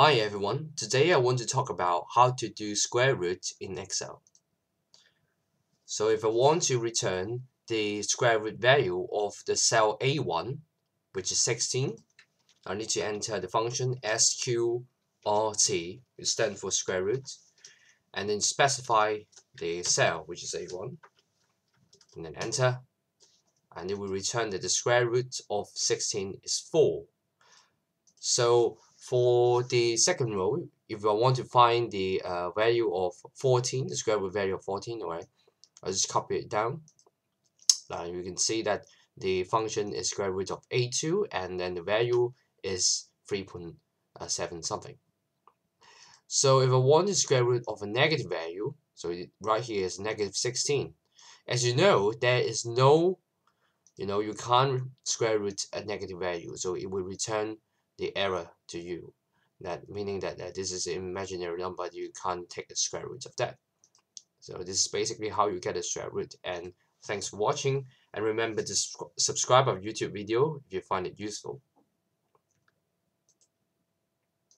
Hi everyone, today I want to talk about how to do square root in Excel. So if I want to return the square root value of the cell A1, which is 16, I need to enter the function sqrt, which stands for square root, and then specify the cell, which is A1, and then enter, and it will return that the square root of 16 is 4. So for the second row, if I want to find the uh, value of 14, the square root value of 14, alright, I'll just copy it down. Now you can see that the function is square root of a2 and then the value is 3.7 something. So if I want the square root of a negative value, so right here is negative 16. As you know, there is no, you know, you can't square root a negative value, so it will return the error to you. That meaning that, that this is an imaginary number you can't take the square root of that. So this is basically how you get a square root and thanks for watching and remember to subscribe our youtube video if you find it useful